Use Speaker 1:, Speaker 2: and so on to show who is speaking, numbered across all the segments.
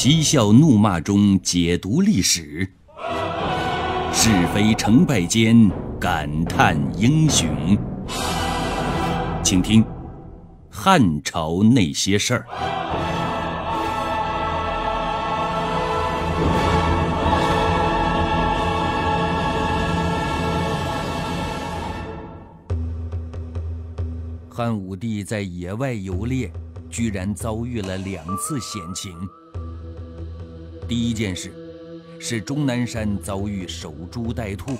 Speaker 1: 嬉笑怒骂中解读历史，是非成败间感叹英雄。请听《汉朝那些事儿》。汉武帝在野外游猎，居然遭遇了两次险情。第一件事是终南山遭遇守株待兔。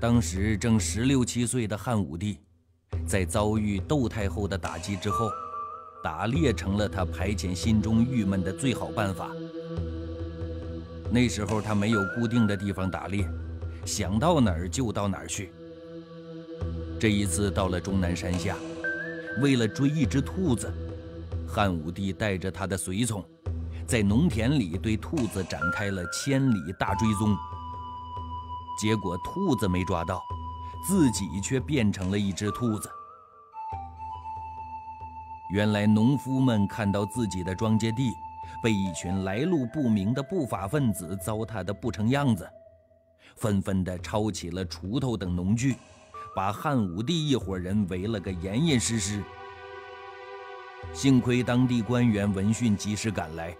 Speaker 1: 当时正十六七岁的汉武帝，在遭遇窦太后的打击之后，打猎成了他排遣心中郁闷的最好办法。那时候他没有固定的地方打猎，想到哪儿就到哪儿去。这一次到了终南山下，为了追一只兔子，汉武帝带着他的随从，在农田里对兔子展开了千里大追踪。结果兔子没抓到，自己却变成了一只兔子。原来农夫们看到自己的庄稼地被一群来路不明的不法分子糟蹋得不成样子，纷纷地抄起了锄头等农具。把汉武帝一伙人围了个严严实实。幸亏当地官员闻讯及时赶来，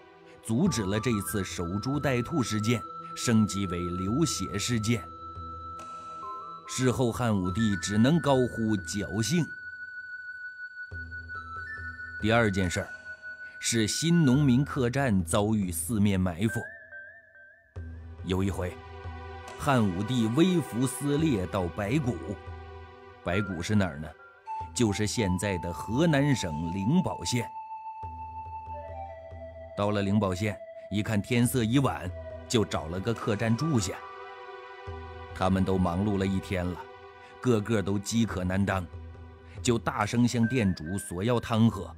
Speaker 1: 阻止了这次守株待兔事件升级为流血事件。事后，汉武帝只能高呼侥幸。第二件事儿，是新农民客栈遭遇四面埋伏。有一回，汉武帝微服私猎到白谷。白谷是哪儿呢？就是现在的河南省灵宝县。到了灵宝县，一看天色已晚，就找了个客栈住下。他们都忙碌了一天了，个个都饥渴难当，就大声向店主索要汤喝。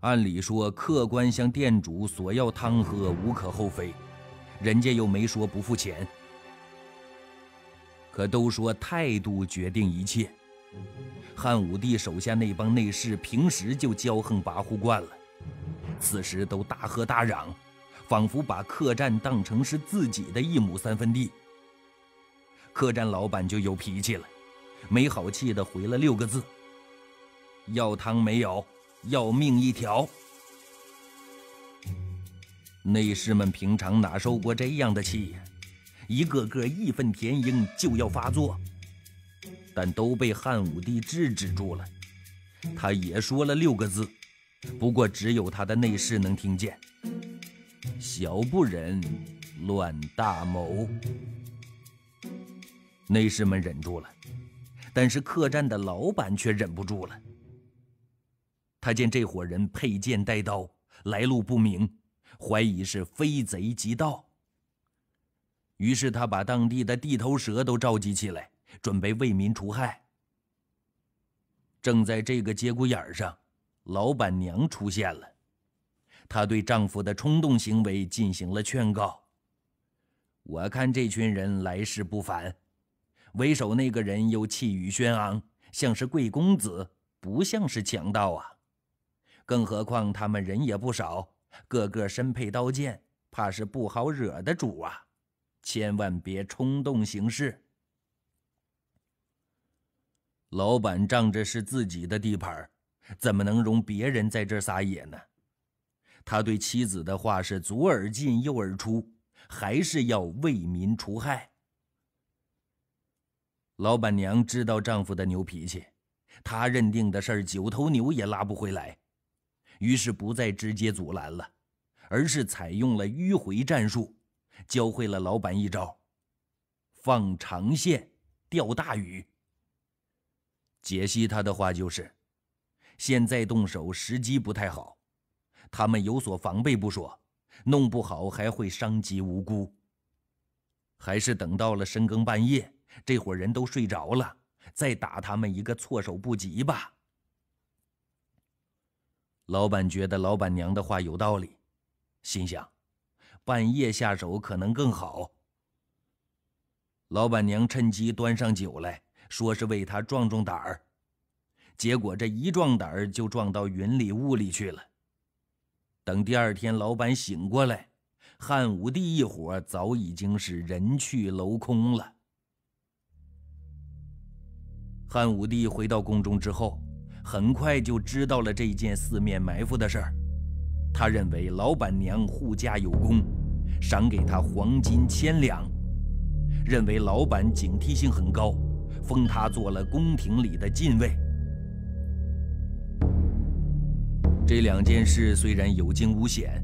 Speaker 1: 按理说，客官向店主索要汤喝无可厚非，人家又没说不付钱。可都说态度决定一切。汉武帝手下那帮内侍平时就骄横跋扈惯了，此时都大喝大嚷，仿佛把客栈当成是自己的一亩三分地。客栈老板就有脾气了，没好气的回了六个字：“要汤没有，要命一条。”内侍们平常哪受过这样的气呀？一个个义愤填膺，就要发作，但都被汉武帝制止住了。他也说了六个字，不过只有他的内侍能听见：“小不忍，乱大谋。”内侍们忍住了，但是客栈的老板却忍不住了。他见这伙人佩剑带刀，来路不明，怀疑是非贼即盗。于是他把当地的地头蛇都召集起来，准备为民除害。正在这个节骨眼上，老板娘出现了。她对丈夫的冲动行为进行了劝告。我看这群人来势不凡，为首那个人又气宇轩昂，像是贵公子，不像是强盗啊。更何况他们人也不少，个个身佩刀剑，怕是不好惹的主啊。千万别冲动行事。老板仗着是自己的地盘，怎么能容别人在这撒野呢？他对妻子的话是左耳进右耳出，还是要为民除害。老板娘知道丈夫的牛脾气，她认定的事儿九头牛也拉不回来，于是不再直接阻拦了，而是采用了迂回战术。教会了老板一招：放长线钓大鱼。解析他的话就是：现在动手时机不太好，他们有所防备不说，弄不好还会伤及无辜。还是等到了深更半夜，这伙人都睡着了，再打他们一个措手不及吧。老板觉得老板娘的话有道理，心想。半夜下手可能更好。老板娘趁机端上酒来说是为他壮壮胆儿，结果这一壮胆儿就撞到云里雾里去了，等第二天老板醒过来，汉武帝一伙早已经是人去楼空了。汉武帝回到宫中之后，很快就知道了这件四面埋伏的事儿。他认为老板娘护驾有功，赏给他黄金千两；认为老板警惕性很高，封他做了宫廷里的禁卫。这两件事虽然有惊无险，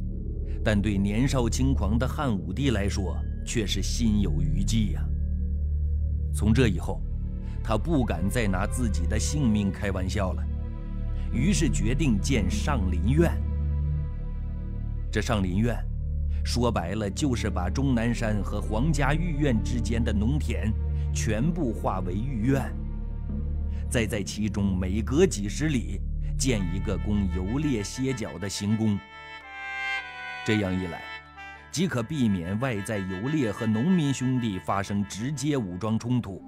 Speaker 1: 但对年少轻狂的汉武帝来说却是心有余悸呀。从这以后。他不敢再拿自己的性命开玩笑了，于是决定建上林苑。这上林苑，说白了就是把终南山和皇家御苑之间的农田全部划为御苑，再在其中每隔几十里建一个供游猎歇脚的行宫。这样一来，即可避免外在游猎和农民兄弟发生直接武装冲突。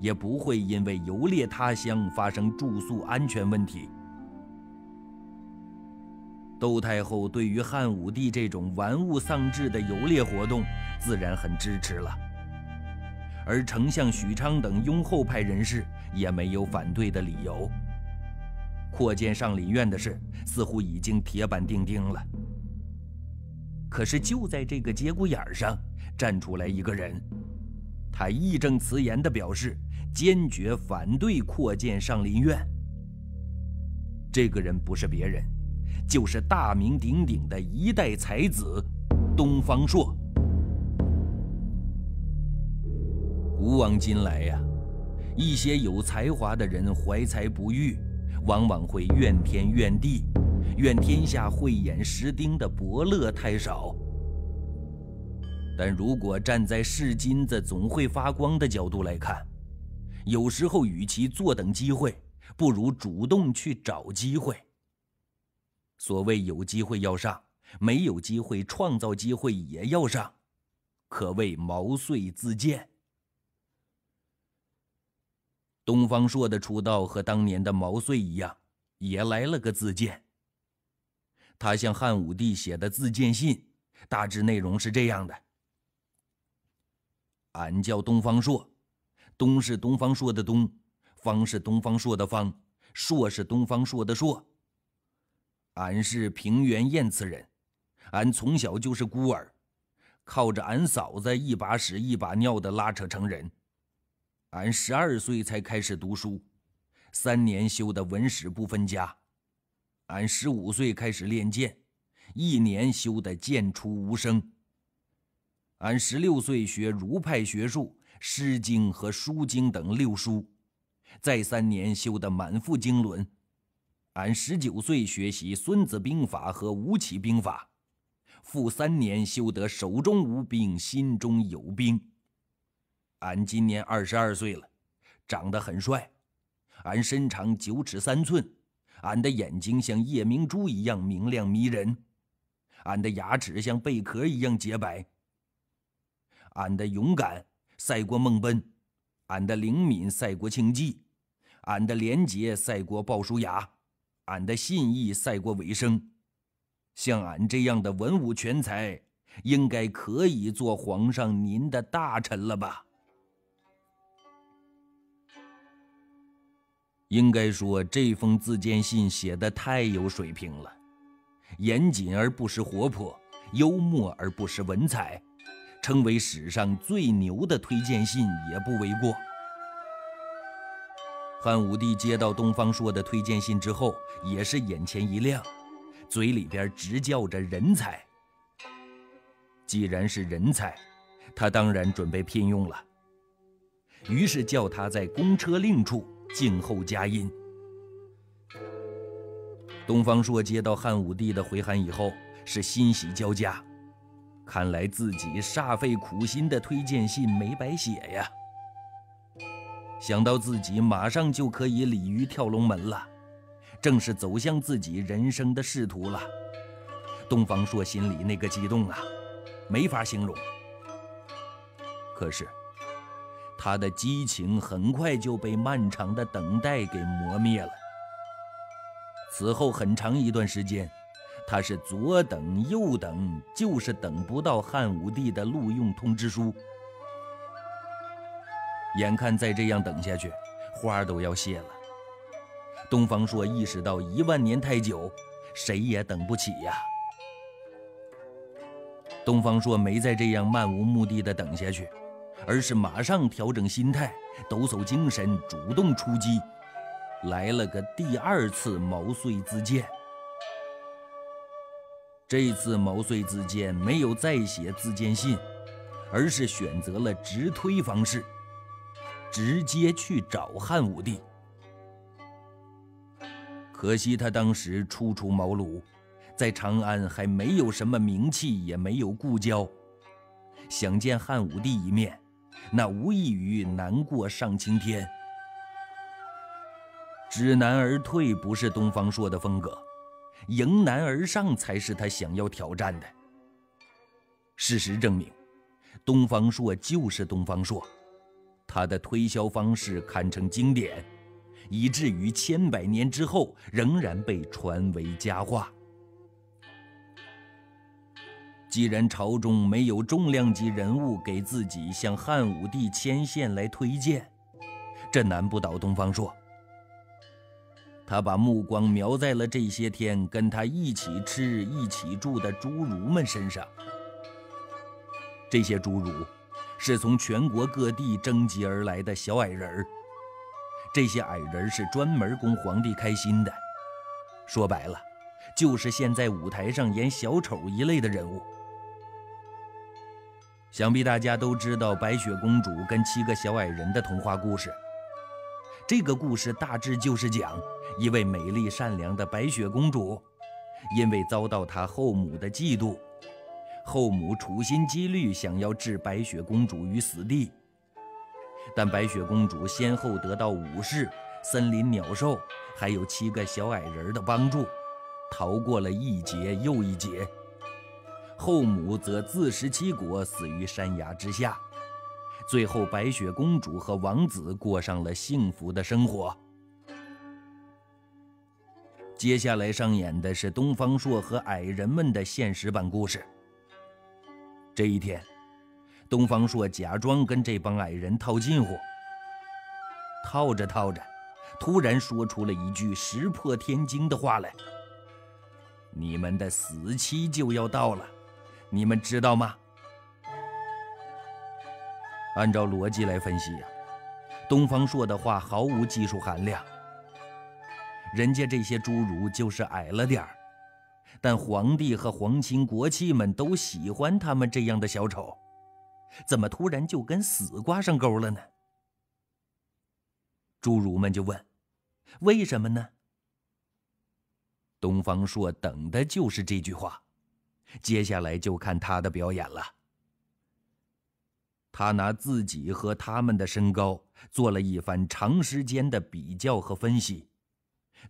Speaker 1: 也不会因为游猎他乡发生住宿安全问题。窦太后对于汉武帝这种玩物丧志的游猎活动，自然很支持了。而丞相许昌等拥后派人士也没有反对的理由。扩建上林苑的事似乎已经铁板钉钉了。可是就在这个节骨眼上，站出来一个人，他义正辞严地表示。坚决反对扩建上林苑。这个人不是别人，就是大名鼎鼎的一代才子东方朔。古往今来呀，一些有才华的人怀才不遇，往往会怨天怨地，怨天下慧眼识丁的伯乐太少。但如果站在是金子总会发光的角度来看，有时候，与其坐等机会，不如主动去找机会。所谓有机会要上，没有机会创造机会也要上，可谓毛遂自荐。东方朔的出道和当年的毛遂一样，也来了个自荐。他向汉武帝写的自荐信，大致内容是这样的：“俺叫东方朔。”东是东方朔的东，方是东方朔的方，朔是东方朔的朔。俺是平原燕次人，俺从小就是孤儿，靠着俺嫂子一把屎一把尿的拉扯成人。俺十二岁才开始读书，三年修的文史不分家。俺十五岁开始练剑，一年修的剑出无声。俺十六岁学儒派学术。《诗经》和《书经》等六书，再三年修得满腹经纶。俺十九岁学习《孙子兵法》和《吴起兵法》，复三年修得手中无兵，心中有兵。俺今年二十二岁了，长得很帅。俺身长九尺三寸，俺的眼睛像夜明珠一样明亮迷人，俺的牙齿像贝壳一样洁白。俺的勇敢。赛过孟奔，俺的灵敏赛过庆忌，俺的廉洁赛过鲍叔牙，俺的信义赛过尾生。像俺这样的文武全才，应该可以做皇上您的大臣了吧？应该说，这封自荐信写的太有水平了，严谨而不失活泼，幽默而不失文采。称为史上最牛的推荐信也不为过。汉武帝接到东方朔的推荐信之后，也是眼前一亮，嘴里边直叫着人才。既然是人才，他当然准备聘用了。于是叫他在公车令处静候佳音。东方朔接到汉武帝的回函以后，是欣喜交加。看来自己煞费苦心的推荐信没白写呀！想到自己马上就可以鲤鱼跳龙门了，正是走向自己人生的仕途了。东方朔心里那个激动啊，没法形容。可是，他的激情很快就被漫长的等待给磨灭了。此后很长一段时间。他是左等右等，就是等不到汉武帝的录用通知书。眼看再这样等下去，花都要谢了。东方朔意识到一万年太久，谁也等不起呀。东方朔没再这样漫无目的的等下去，而是马上调整心态，抖擞精神，主动出击，来了个第二次毛遂自荐。这次毛遂自荐没有再写自荐信，而是选择了直推方式，直接去找汉武帝。可惜他当时初出茅庐。在长安还没有什么名气，也没有故交，想见汉武帝一面，那无异于难过上青天。知难而退不是东方朔的风格，迎难而上才是他想要挑战的。事实证明，东方朔就是东方朔，他的推销方式堪称经典，以至于千百年之后仍然被传为佳话。既然朝中没有重量级人物给自己向汉武帝牵线来推荐，这难不倒东方朔。他把目光瞄在了这些天跟他一起吃、一起住的侏儒们身上。这些侏儒是从全国各地征集而来的小矮人儿，这些矮人是专门供皇帝开心的。说白了，就是现在舞台上演小丑一类的人物。想必大家都知道白雪公主跟七个小矮人的童话故事。这个故事大致就是讲一位美丽善良的白雪公主，因为遭到她后母的嫉妒，后母处心积虑想要置白雪公主于死地。但白雪公主先后得到武士、森林鸟兽，还有七个小矮人的帮助，逃过了一劫又一劫。后母则自食其果，死于山崖之下。最后，白雪公主和王子过上了幸福的生活。接下来上演的是东方朔和矮人们的现实版故事。这一天，东方朔假装跟这帮矮人套近乎，套着套着，突然说出了一句石破天惊的话来：“你们的死期就要到了。”你们知道吗？按照逻辑来分析呀，东方朔的话毫无技术含量。人家这些侏儒就是矮了点儿，但皇帝和皇亲国戚们都喜欢他们这样的小丑，怎么突然就跟死挂上钩了呢？侏儒们就问：“为什么呢？”东方朔等的就是这句话。接下来就看他的表演了。他拿自己和他们的身高做了一番长时间的比较和分析，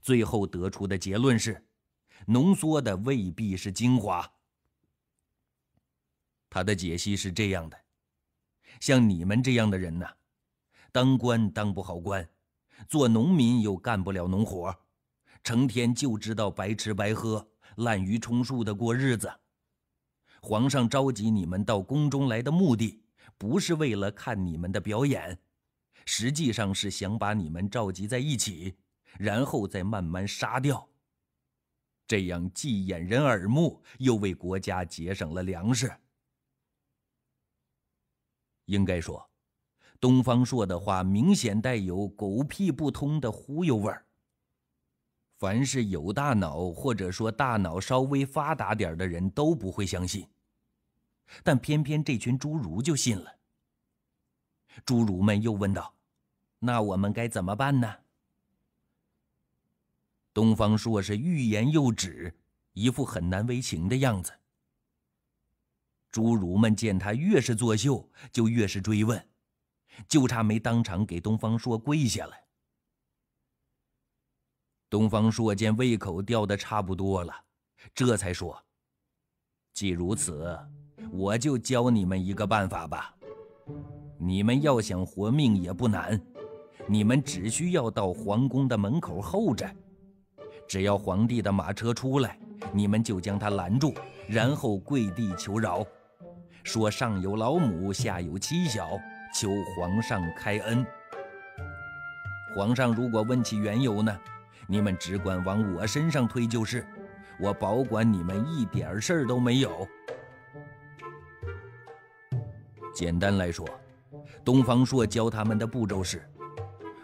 Speaker 1: 最后得出的结论是：浓缩的未必是精华。他的解析是这样的：像你们这样的人呢，当官当不好官，做农民又干不了农活，成天就知道白吃白喝、滥竽充数的过日子。皇上召集你们到宫中来的目的，不是为了看你们的表演，实际上是想把你们召集在一起，然后再慢慢杀掉。这样既掩人耳目，又为国家节省了粮食。应该说，东方朔的话明显带有狗屁不通的忽悠味儿。凡是有大脑或者说大脑稍微发达点的人都不会相信，但偏偏这群侏儒就信了。侏儒们又问道：“那我们该怎么办呢？”东方朔是欲言又止，一副很难为情的样子。侏儒们见他越是作秀，就越是追问，就差没当场给东方朔跪下了。东方朔见胃口吊得差不多了，这才说：“既如此，我就教你们一个办法吧。你们要想活命也不难，你们只需要到皇宫的门口候着，只要皇帝的马车出来，你们就将他拦住，然后跪地求饶，说上有老母，下有妻小，求皇上开恩。皇上如果问起缘由呢，你们只管往我身上推就是，我保管你们一点事儿都没有。简单来说，东方朔教他们的步骤是：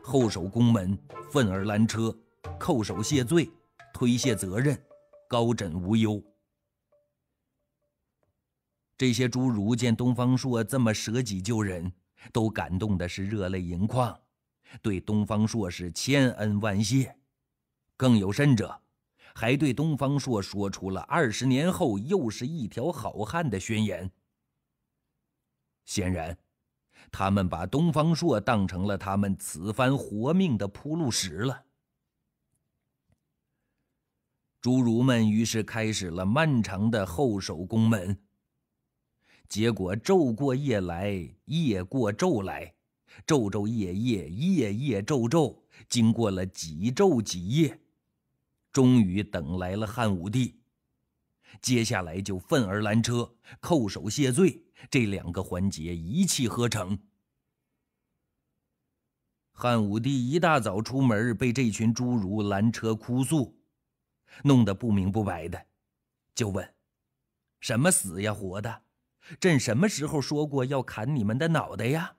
Speaker 1: 后守宫门，愤而拦车，叩首谢罪，推卸责任，高枕无忧。这些侏儒见东方朔这么舍己救人，都感动的是热泪盈眶，对东方朔是千恩万谢。更有甚者，还对东方朔说出了二十年后又是一条好汉的宣言。显然，他们把东方朔当成了他们此番活命的铺路石了。侏儒们于是开始了漫长的后守宫门。结果昼过夜来，夜过昼来，昼昼夜夜，夜夜昼昼，经过了几昼几夜，终于等来了汉武帝。接下来就愤而拦车，叩首谢罪。这两个环节一气呵成。汉武帝一大早出门，被这群侏儒拦车哭诉，弄得不明不白的，就问：“什么死呀，活的？朕什么时候说过要砍你们的脑袋呀？”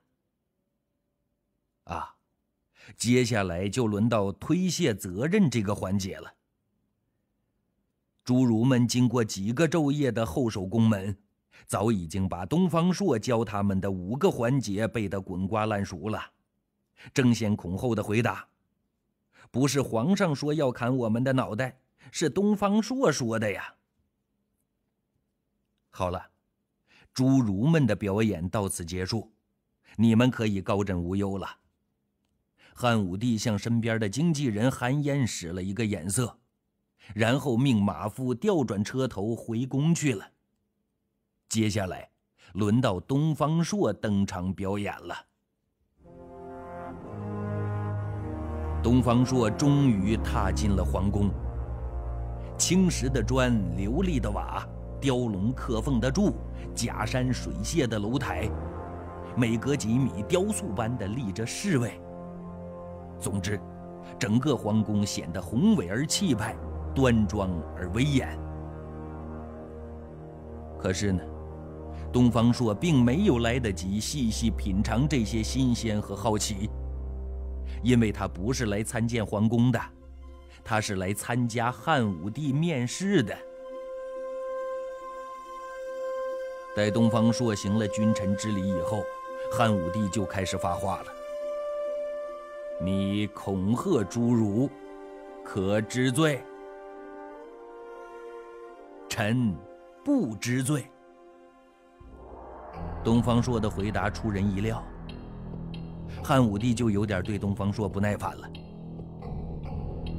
Speaker 1: 啊，接下来就轮到推卸责任这个环节了。侏儒们经过几个昼夜的后守宫门。早已经把东方朔教他们的五个环节背得滚瓜烂熟了，争先恐后的回答：“不是皇上说要砍我们的脑袋，是东方朔说的呀。”好了，侏儒们的表演到此结束，你们可以高枕无忧了。汉武帝向身边的经纪人韩嫣使了一个眼色，然后命马夫调转车头回宫去了。接下来，轮到东方朔登场表演了。东方朔终于踏进了皇宫。青石的砖，琉璃的瓦，雕龙刻凤的柱，假山水榭的楼台，每隔几米，雕塑般的立着侍卫。总之，整个皇宫显得宏伟而气派，端庄而威严。可是呢？东方朔并没有来得及细细品尝这些新鲜和好奇，因为他不是来参见皇宫的，他是来参加汉武帝面试的。待东方朔行了君臣之礼以后，汉武帝就开始发话了：“你恐吓侏儒，可知罪？”臣不知罪。东方朔的回答出人意料，汉武帝就有点对东方朔不耐烦了。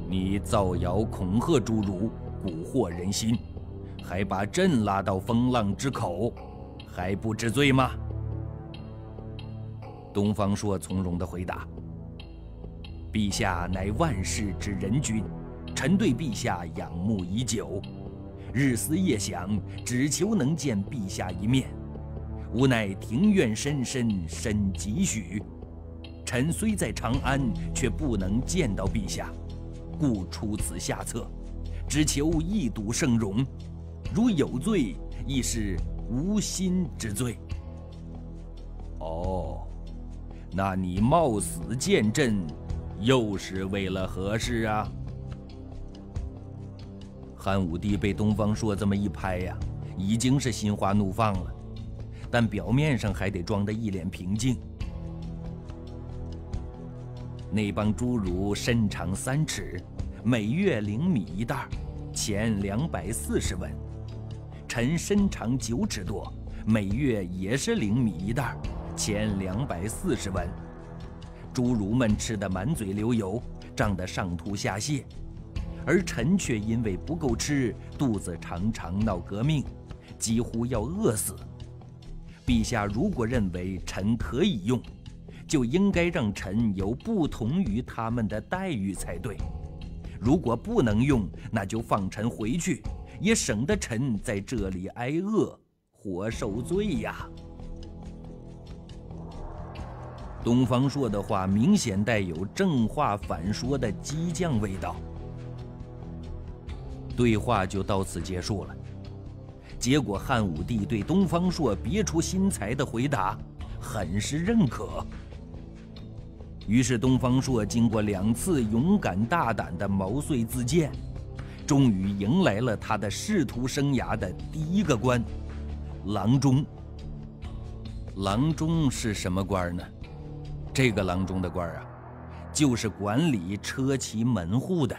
Speaker 1: 你造谣恐吓诸儒，蛊惑人心，还把朕拉到风浪之口，还不知罪吗？东方朔从容的回答：“陛下乃万世之仁君，臣对陛下仰慕已久，日思夜想，只求能见陛下一面。”无奈庭院深深深几许，臣虽在长安，却不能见到陛下，故出此下策，只求一睹圣容。如有罪，亦是无心之罪。哦，那你冒死见朕，又是为了何事啊？汉武帝被东方朔这么一拍呀，已经是心花怒放了。但表面上还得装得一脸平静。那帮侏儒身长三尺，每月零米一袋，钱两百四十文。臣身长九尺多，每月也是零米一袋，钱两百四十文。侏儒们吃得满嘴流油，胀得上吐下泻，而臣却因为不够吃，肚子常常闹革命，几乎要饿死。陛下如果认为臣可以用，就应该让臣有不同于他们的待遇才对。如果不能用，那就放臣回去，也省得臣在这里挨饿，活受罪呀。东方朔的话明显带有正话反说的激将味道。对话就到此结束了。结果汉武帝对东方朔别出心裁的回答，很是认可。于是东方朔经过两次勇敢大胆的毛遂自荐，终于迎来了他的仕途生涯的第一个官——郎中。郎中是什么官呢？这个郎中的官啊，就是管理车骑门户的。